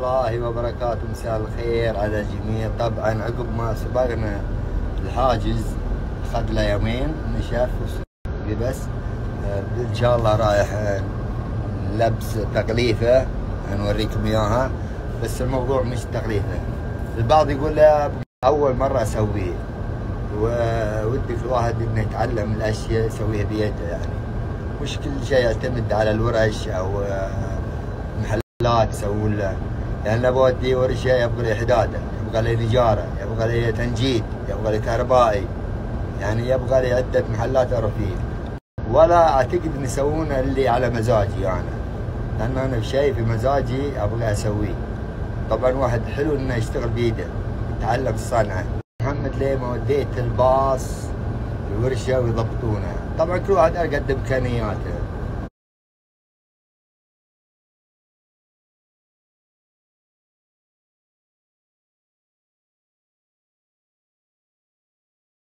الله وبركاته مساء الخير على الجميع طبعا عقب ما سبقنا الحاجز اخذ له يومين نشاف بس. إن شاء الله رايح لبس تغليفه نوريكم إياها. بس الموضوع مش تغليفه البعض يقول أول مرة أسويه. ودك الواحد إنه يتعلم الأشياء يسويها بيده يعني. مش كل شيء يعتمد على الورش أو محلات يسوون له. يعني بودي ورشة يبغى لي حداده يبغى لي نجاره يبغى لي تنجيد يبغى لي كهربائي يعني يبغى لي عده محلات أروح فيه ولا أعتقد إن يسوون اللي على مزاجي يعني. لأن أنا شيء في مزاجي أبغى أسويه. طبعا واحد حلو إنه يشتغل بيده يتعلم الصنعة. محمد ليه ما وديت الباص الورشه ويضبطونه؟ طبعا كل واحد قد امكانياته